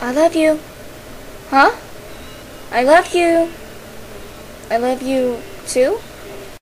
I love you. Huh? I love you. I love you too?